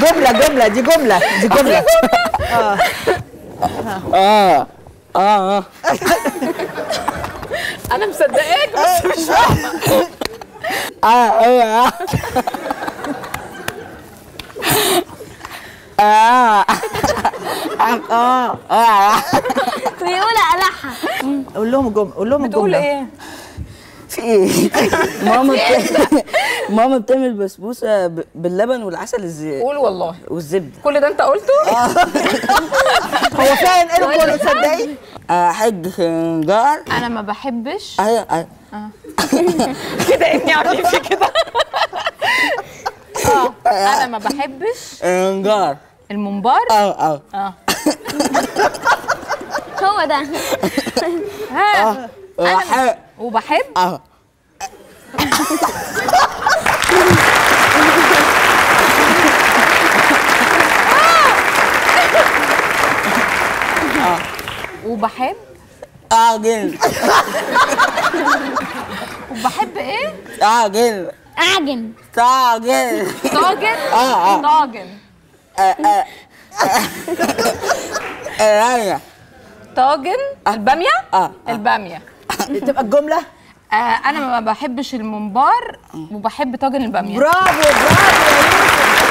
جمله جمله دي جمله دي جمله اه اه انا مصدقاك بس مش فاهمه اه اه اه آه. آه. بيقول ألحة. قول لهم جمله قول لهم بتقول الجمله إيه؟ في إيه؟ ماما. ماما بتعمل بسبوسة. باللبن والعسل الز... قول والله. والزبدة. كل ده أنت قلته؟ هو فعلا قالوا كله تصدقي؟ احج خنجر. أنا ما بحبش. أيوه أيوه. كده ابني عاملين في كده. أنا ما بحبش خنجر. الممبار. آه. آه. هو ده. ها. احب وبحب. آه. وبحب. اعجل وبحب إيه؟ اعجل أعجن تعجل طاجن. آه آه. طاجن. إيه طاجن البامية؟ آه. آه. البامية. تبقى الجملة؟ آه أنا ما بحبش الممبار وبحب طاجن البامية. برافو برافو